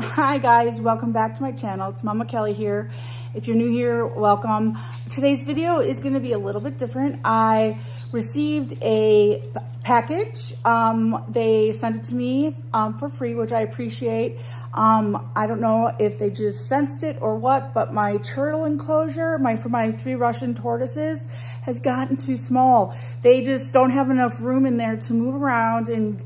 Hi guys, welcome back to my channel. It's Mama Kelly here. If you're new here, welcome. Today's video is gonna be a little bit different. I received a package. Um, they sent it to me um, for free, which I appreciate. Um, I don't know if they just sensed it or what, but my turtle enclosure, my for my three Russian tortoises, has gotten too small. They just don't have enough room in there to move around and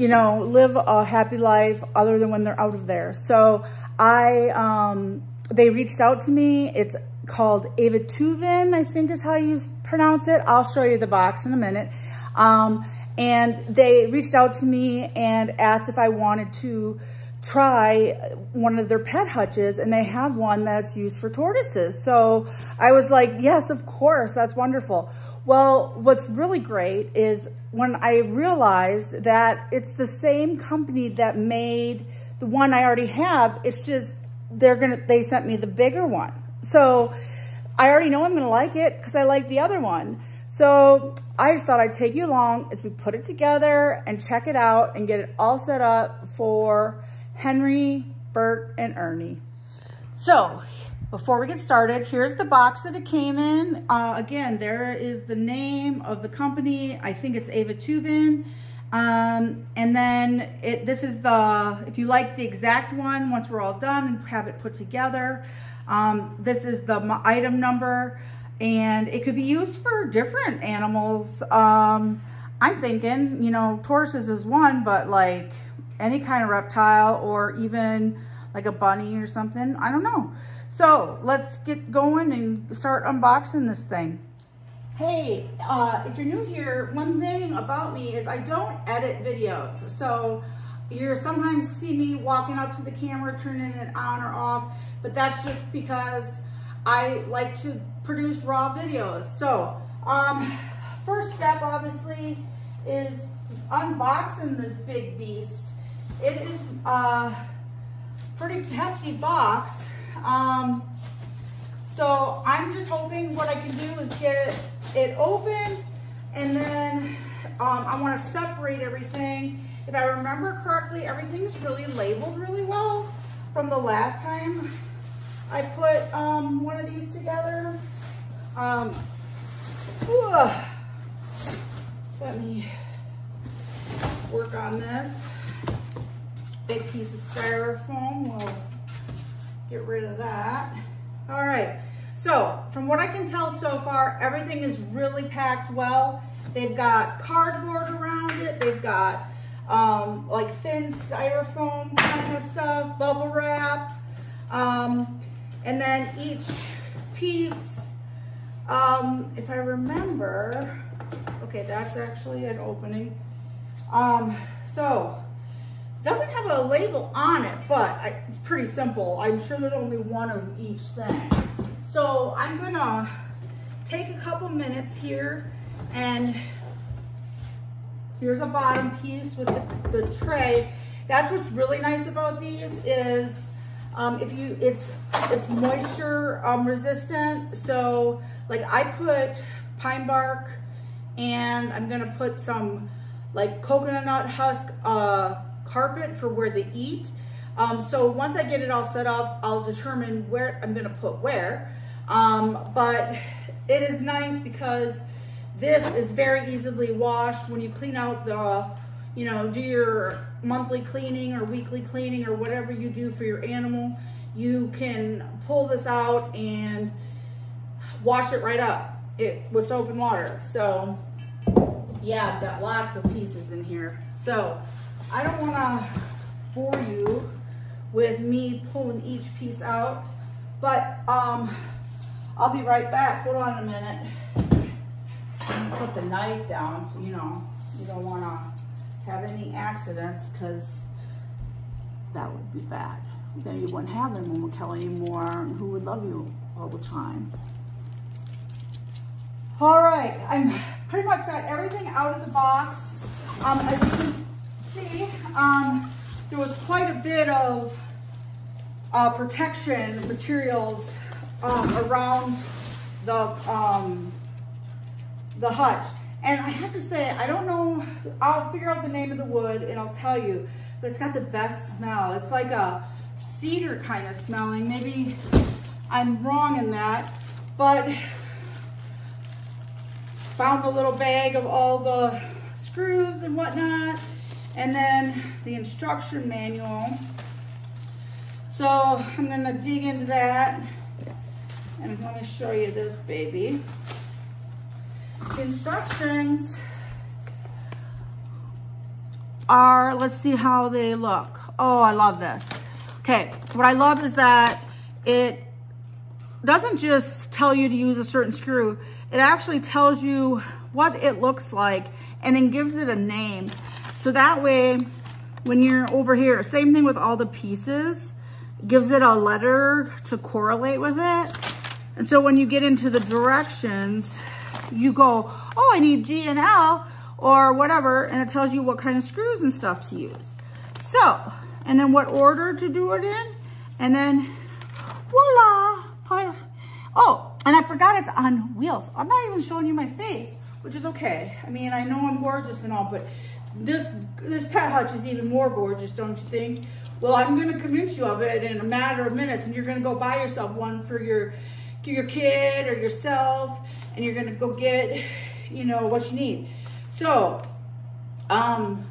you know, live a happy life other than when they're out of there. So I, um, they reached out to me. It's called Aivituvin, I think is how you pronounce it. I'll show you the box in a minute. Um, and they reached out to me and asked if I wanted to try one of their pet hutches and they have one that's used for tortoises. So I was like, yes, of course, that's wonderful. Well, what's really great is when I realized that it's the same company that made the one I already have, it's just, they're gonna, they sent me the bigger one. So I already know I'm gonna like it because I like the other one. So I just thought I'd take you along as we put it together and check it out and get it all set up for Henry, Bert, and Ernie. So before we get started, here's the box that it came in. Uh, again, there is the name of the company. I think it's Aivituvin. Um, and then it, this is the, if you like the exact one, once we're all done and have it put together, um, this is the item number and it could be used for different animals. Um, I'm thinking, you know, tortoises is one, but like any kind of reptile or even like a bunny or something. I don't know. So let's get going and start unboxing this thing. Hey, uh, if you're new here, one thing about me is I don't edit videos. So you sometimes see me walking up to the camera, turning it on or off, but that's just because I like to produce raw videos. So um, first step obviously is unboxing this big beast. It is a pretty hefty box. Um, so I'm just hoping what I can do is get it open and then um, I want to separate everything. If I remember correctly, everything's really labeled really well from the last time I put um, one of these together. Um, let me work on this big piece of styrofoam. We'll get rid of that. All right, so from what I can tell so far, everything is really packed well. They've got cardboard around it. They've got um, like thin styrofoam kind of stuff, bubble wrap. Um, and then each piece, um, if I remember, okay, that's actually an opening. Um, so doesn't have a label on it, but I, it's pretty simple. I'm sure there's only one of each thing. So I'm gonna take a couple minutes here and here's a bottom piece with the, the tray. That's what's really nice about these is um, if you, it's, it's moisture um, resistant. So like I put pine bark and I'm gonna put some like coconut husk uh, carpet for where they eat. Um, so once I get it all set up, I'll determine where I'm gonna put where. Um, but it is nice because this is very easily washed when you clean out the, you know, do your monthly cleaning or weekly cleaning or whatever you do for your animal. You can pull this out and wash it right up it with soap and water. So yeah, I've got lots of pieces in here. So I don't want to bore you with me pulling each piece out, but um, I'll be right back. Hold on a minute. Put the knife down so you know you don't want to have any accidents because that would be bad. Then you wouldn't have them Mama Kelly anymore and who would love you all the time. All right, I'm pretty much got everything out of the box. Um, as you can see, um, there was quite a bit of uh, protection materials um, around the um, the hutch. And I have to say, I don't know, I'll figure out the name of the wood and I'll tell you, but it's got the best smell. It's like a cedar kind of smelling. Maybe I'm wrong in that, but found the little bag of all the screws and whatnot, and then the instruction manual. So I'm gonna dig into that, and let me show you this baby. The instructions are, let's see how they look. Oh, I love this. Okay, what I love is that it doesn't just tell you to use a certain screw, it actually tells you what it looks like and then gives it a name. So that way, when you're over here, same thing with all the pieces, gives it a letter to correlate with it. And so when you get into the directions, you go, oh, I need G and L or whatever, and it tells you what kind of screws and stuff to use. So, and then what order to do it in, and then voila. Oh, and I forgot it's on wheels. I'm not even showing you my face, which is okay. I mean, I know I'm gorgeous and all, but this this pet hutch is even more gorgeous, don't you think? Well, I'm gonna convince you of it in a matter of minutes, and you're gonna go buy yourself one for your your kid or yourself, and you're gonna go get, you know, what you need. So, um,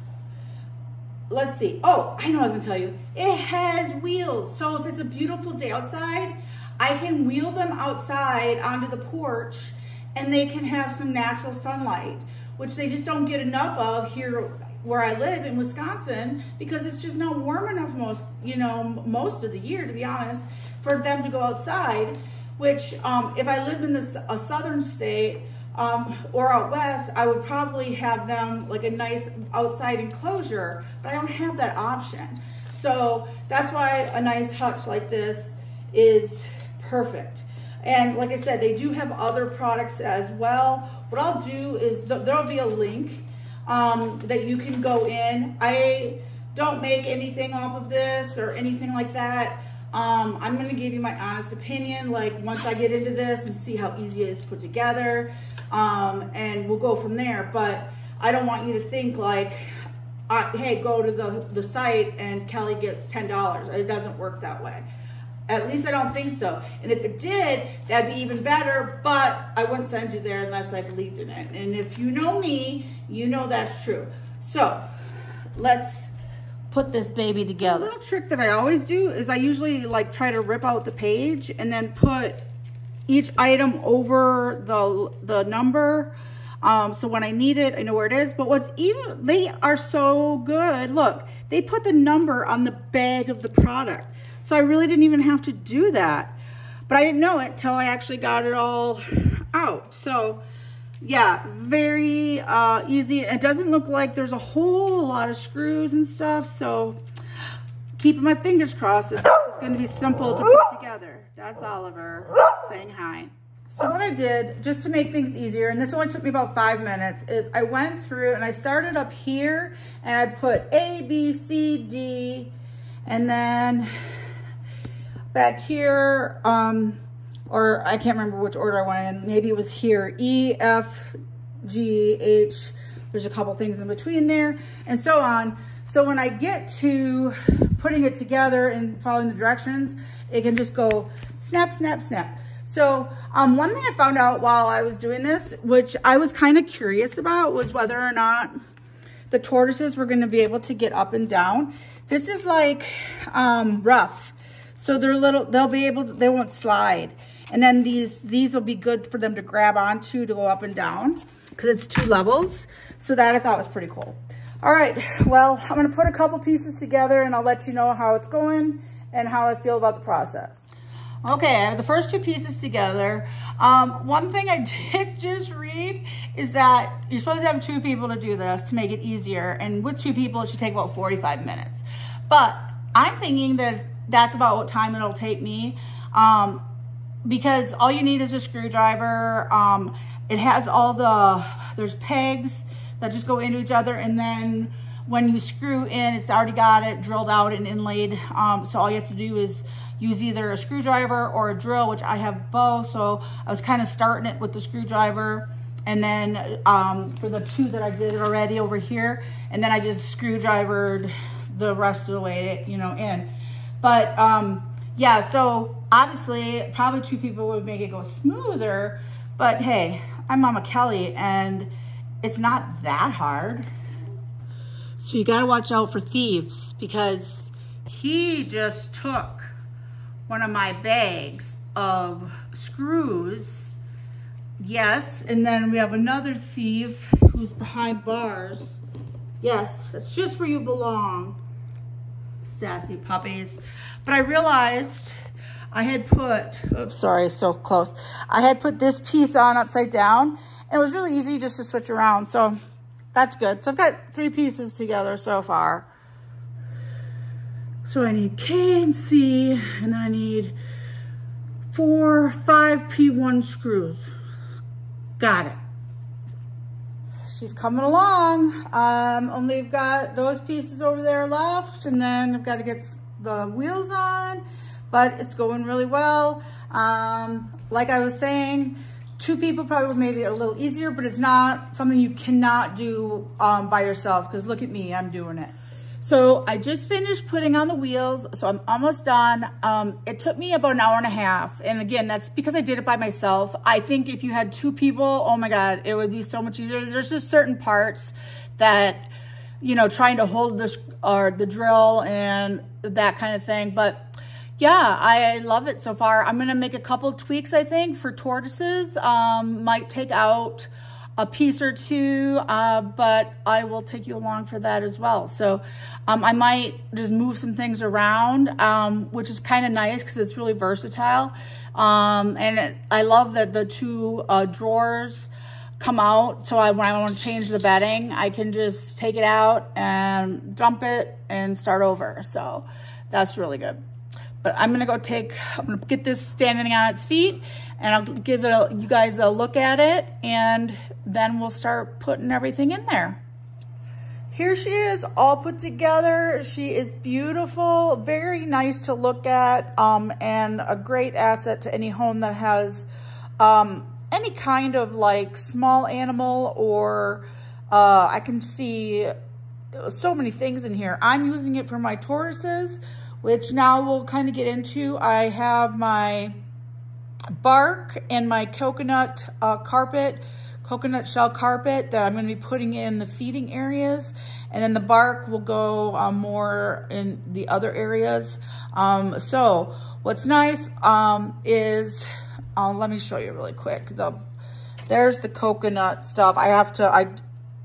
let's see. Oh, I know I was gonna tell you. It has wheels. So if it's a beautiful day outside, I can wheel them outside onto the porch and they can have some natural sunlight, which they just don't get enough of here where I live in Wisconsin because it's just not warm enough most, you know, most of the year, to be honest, for them to go outside, which um, if I lived in this, a southern state, um, or out west, I would probably have them like a nice outside enclosure, but I don't have that option. So that's why a nice hutch like this is perfect. And like I said, they do have other products as well. What I'll do is th there'll be a link um, that you can go in. I don't make anything off of this or anything like that. Um, I'm gonna give you my honest opinion, like once I get into this and see how easy it is put together, um, and we'll go from there. But I don't want you to think like, hey, go to the, the site and Kelly gets $10. It doesn't work that way. At least I don't think so. And if it did, that'd be even better, but I wouldn't send you there unless I believed in it. And if you know me, you know that's true. So let's put this baby together. So a little trick that I always do is I usually like try to rip out the page and then put each item over the, the number. Um, so when I need it, I know where it is. But what's even, they are so good. Look, they put the number on the bag of the product. So I really didn't even have to do that. But I didn't know it till I actually got it all out. So yeah, very uh, easy. It doesn't look like there's a whole lot of screws and stuff. So keeping my fingers crossed that this is going to be simple to put together. That's Oliver saying hi. So what I did, just to make things easier, and this only took me about five minutes, is I went through and I started up here and I put A, B, C, D, and then back here, um, or I can't remember which order I went in. Maybe it was here, E, F, G, H. There's a couple things in between there and so on. So when I get to putting it together and following the directions, it can just go snap, snap, snap. So um, one thing I found out while I was doing this, which I was kind of curious about, was whether or not the tortoises were going to be able to get up and down. This is like um, rough. So they're a little, they'll be able to, they won't slide. And then these, these will be good for them to grab onto to go up and down because it's two levels. So that I thought was pretty cool. All right, well, I'm gonna put a couple pieces together and I'll let you know how it's going and how I feel about the process. Okay, I have the first two pieces together. Um, one thing I did just read is that you're supposed to have two people to do this to make it easier. And with two people, it should take about 45 minutes. But I'm thinking that that's about what time it'll take me. Um, because all you need is a screwdriver. Um, it has all the, there's pegs that just go into each other. And then when you screw in, it's already got it drilled out and inlaid. Um, so all you have to do is use either a screwdriver or a drill, which I have both. So I was kind of starting it with the screwdriver. And then um, for the two that I did already over here, and then I just screwdrivered the rest of the way, you know, in. But um, yeah, so obviously probably two people would make it go smoother, but hey, I'm Mama Kelly and it's not that hard. So you gotta watch out for thieves because he just took one of my bags of screws. Yes, and then we have another thief who's behind bars. Yes, that's just where you belong, sassy puppies. But I realized I had put, oops, sorry, so close. I had put this piece on upside down and it was really easy just to switch around. So that's good. So I've got three pieces together so far. So I need K and C, and then I need four, five P1 screws. Got it. She's coming along. Um, only got those pieces over there left, and then I've got to get the wheels on, but it's going really well. Um, like I was saying, Two people probably would make it a little easier, but it's not something you cannot do um, by yourself because look at me, I'm doing it. So I just finished putting on the wheels, so I'm almost done. Um, it took me about an hour and a half. And again, that's because I did it by myself. I think if you had two people, oh my God, it would be so much easier. There's just certain parts that, you know, trying to hold this or the drill and that kind of thing. But yeah, I love it so far. I'm to make a couple tweaks, I think, for tortoises. Um, might take out a piece or two, uh, but I will take you along for that as well. So um, I might just move some things around, um, which is kind of nice because it's really versatile. Um, and it, I love that the two uh, drawers come out. So I, when I want to change the bedding, I can just take it out and dump it and start over. So that's really good. But I'm gonna go take, I'm gonna get this standing on its feet and I'll give it a, you guys a look at it and then we'll start putting everything in there. Here she is all put together. She is beautiful, very nice to look at um, and a great asset to any home that has um, any kind of like small animal or uh, I can see so many things in here. I'm using it for my tortoises which now we'll kind of get into. I have my bark and my coconut uh, carpet, coconut shell carpet that I'm going to be putting in the feeding areas. And then the bark will go um, more in the other areas. Um, so what's nice um, is, uh, let me show you really quick. The There's the coconut stuff. I have to, I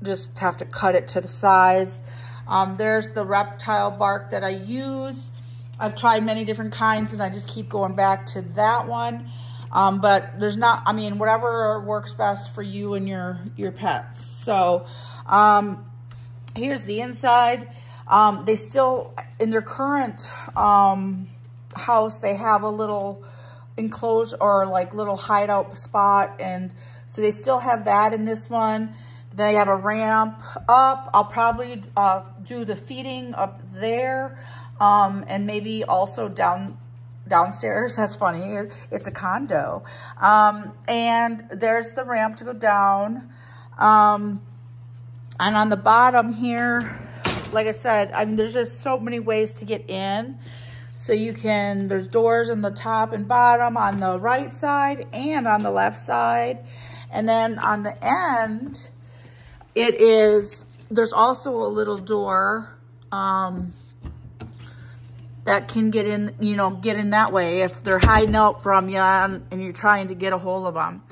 just have to cut it to the size. Um, there's the reptile bark that I use. I've tried many different kinds and I just keep going back to that one. Um, but there's not, I mean, whatever works best for you and your, your pets. So, um, here's the inside. Um, they still, in their current, um, house, they have a little enclosure or like little hideout spot. And so they still have that in this one. They have a ramp up. I'll probably uh, do the feeding up there um, and maybe also down downstairs. That's funny. It's a condo. Um, and there's the ramp to go down. Um, and on the bottom here, like I said, I mean, there's just so many ways to get in. So you can, there's doors on the top and bottom on the right side and on the left side. And then on the end, it is, there's also a little door um, that can get in, you know, get in that way if they're hiding out from you and, and you're trying to get a hold of them.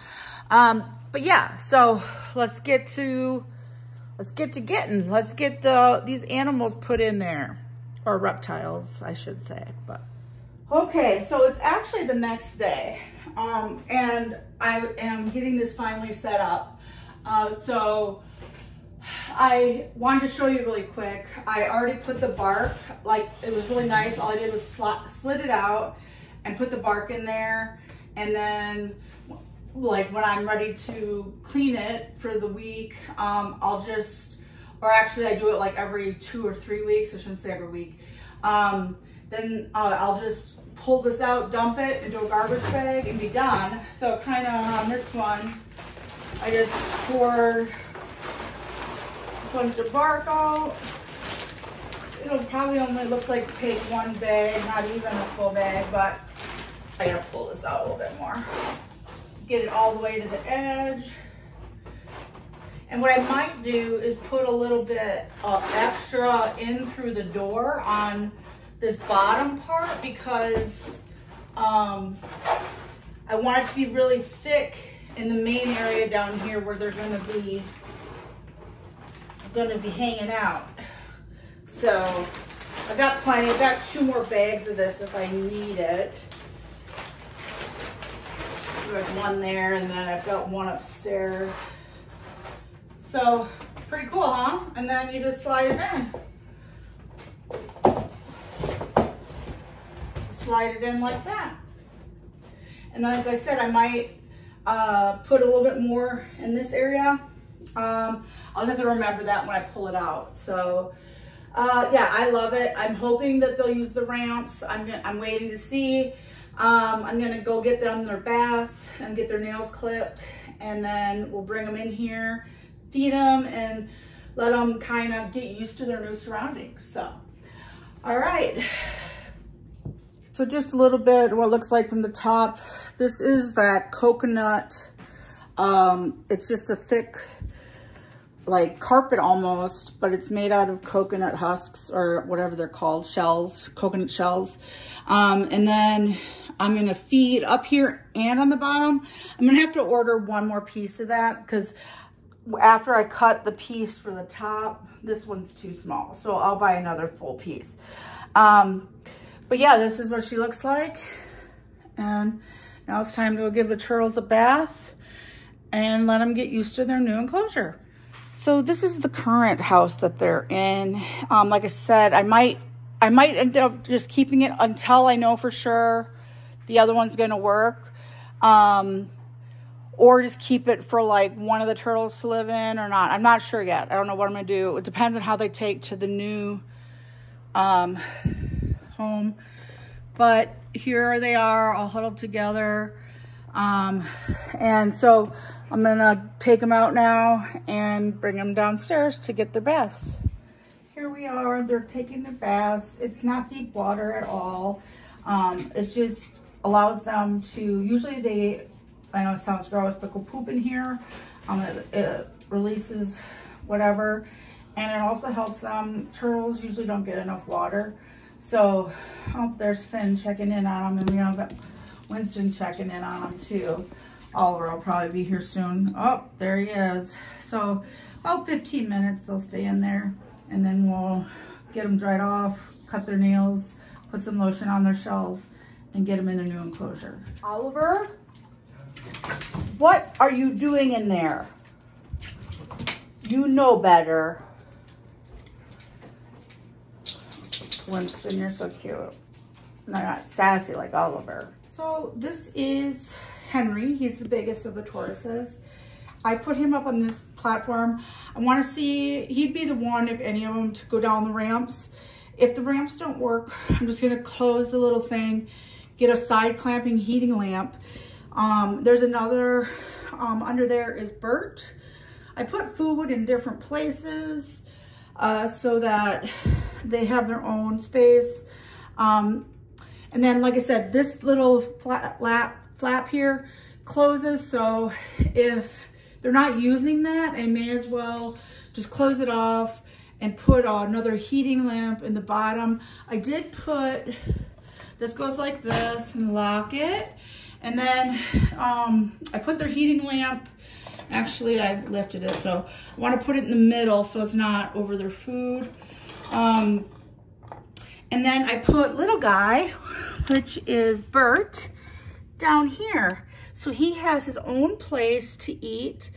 Um, but yeah, so let's get to, let's get to getting, let's get the, these animals put in there or reptiles, I should say, but. Okay, so it's actually the next day. Um, and I am getting this finally set up. Uh, so I wanted to show you really quick. I already put the bark, like it was really nice. All I did was slot, slit it out and put the bark in there. And then like when I'm ready to clean it for the week, um, I'll just, or actually I do it like every two or three weeks. I shouldn't say every week. Um, then uh, I'll just pull this out, dump it into a garbage bag and be done. So kind of on this one, I just poured bunch of bark out it'll probably only look like take one bag, not even a full bag, but I gotta pull this out a little bit more. Get it all the way to the edge. And what I might do is put a little bit of extra in through the door on this bottom part because um, I want it to be really thick in the main area down here where they're gonna be gonna be hanging out. So I've got plenty. I've got two more bags of this if I need it. There's one there and then I've got one upstairs. So pretty cool, huh? And then you just slide it in. Slide it in like that. And then as I said, I might uh, put a little bit more in this area. Um, I'll have to remember that when I pull it out. So uh, yeah, I love it. I'm hoping that they'll use the ramps. I'm, I'm waiting to see. Um, I'm gonna go get them their baths and get their nails clipped and then we'll bring them in here, feed them and let them kind of get used to their new surroundings. So, all right. So just a little bit what looks like from the top. This is that coconut. Um, it's just a thick like carpet almost, but it's made out of coconut husks or whatever they're called, shells, coconut shells. Um, and then I'm gonna feed up here and on the bottom. I'm gonna have to order one more piece of that because after I cut the piece for the top, this one's too small. So I'll buy another full piece. Um, but yeah, this is what she looks like. And now it's time to give the turtles a bath and let them get used to their new enclosure. So this is the current house that they're in. Um, like I said, I might I might end up just keeping it until I know for sure the other one's going to work. Um, or just keep it for like one of the turtles to live in or not. I'm not sure yet. I don't know what I'm going to do. It depends on how they take to the new um, home. But here they are all huddled together. Um, and so I'm gonna take them out now and bring them downstairs to get their baths. Here we are, they're taking their baths. It's not deep water at all. Um, it just allows them to, usually they, I know it sounds gross, but go poop in here. Um, it, it releases whatever. And it also helps them, turtles usually don't get enough water. So, oh, there's Finn checking in on them and we have Winston checking in on them too. Oliver will probably be here soon. Oh, there he is. So about 15 minutes they'll stay in there and then we'll get them dried off, cut their nails, put some lotion on their shells and get them in their new enclosure. Oliver, what are you doing in there? You know better. Winston, you're so cute. No, not sassy like Oliver. So this is Henry. He's the biggest of the tortoises. I put him up on this platform. I want to see, he'd be the one, if any of them, to go down the ramps. If the ramps don't work, I'm just going to close the little thing, get a side clamping heating lamp. Um, there's another, um, under there is Bert. I put food in different places uh, so that they have their own space. Um, and then, like I said, this little flap, flap here closes. So if they're not using that, I may as well just close it off and put another heating lamp in the bottom. I did put, this goes like this and lock it. And then um, I put their heating lamp, actually I lifted it, so I wanna put it in the middle so it's not over their food. Um, and then I put little guy, which is Bert, down here. So he has his own place to eat.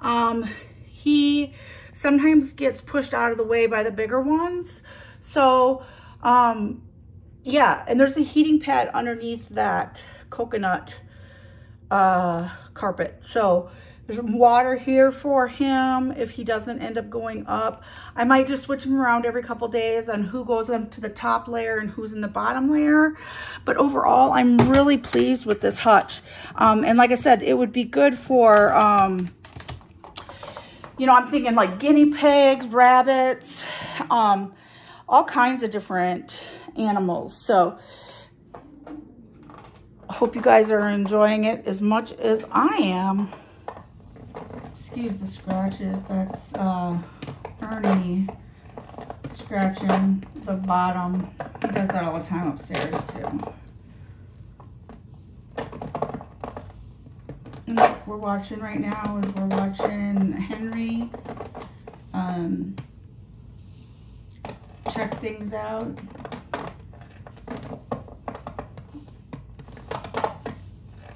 Um, he sometimes gets pushed out of the way by the bigger ones. So, um, yeah, and there's a heating pad underneath that coconut uh, carpet. So there's water here for him if he doesn't end up going up. I might just switch him around every couple days on who goes up to the top layer and who's in the bottom layer. But overall, I'm really pleased with this hutch. Um, and like I said, it would be good for, um, you know, I'm thinking like guinea pigs, rabbits, um, all kinds of different animals. So I hope you guys are enjoying it as much as I am. Excuse the scratches. That's uh, Ernie scratching the bottom. He does that all the time upstairs too. What we're watching right now is we're watching Henry um, check things out.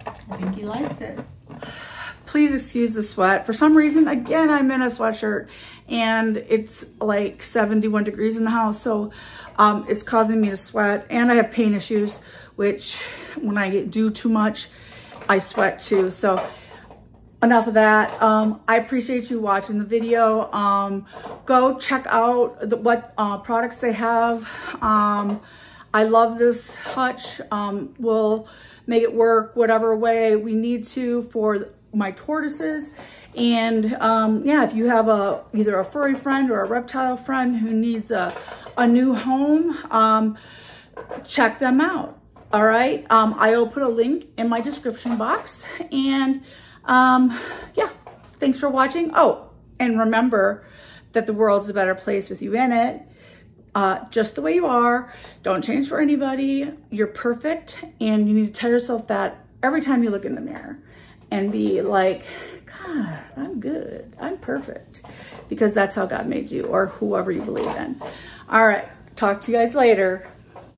I think he likes it. Please excuse the sweat. For some reason, again, I'm in a sweatshirt and it's like 71 degrees in the house. So um, it's causing me to sweat and I have pain issues, which when I get do too much, I sweat too. So enough of that. Um, I appreciate you watching the video. Um, go check out the, what uh, products they have. Um, I love this hutch. Um, we'll make it work whatever way we need to for my tortoises. And um, yeah, if you have a either a furry friend or a reptile friend who needs a, a new home, um, check them out. All right. Um, I will put a link in my description box. And um, yeah, thanks for watching. Oh, and remember that the world's a better place with you in it. Uh, just the way you are. Don't change for anybody. You're perfect. And you need to tell yourself that every time you look in the mirror and be like, God, I'm good. I'm perfect. Because that's how God made you or whoever you believe in. All right. Talk to you guys later.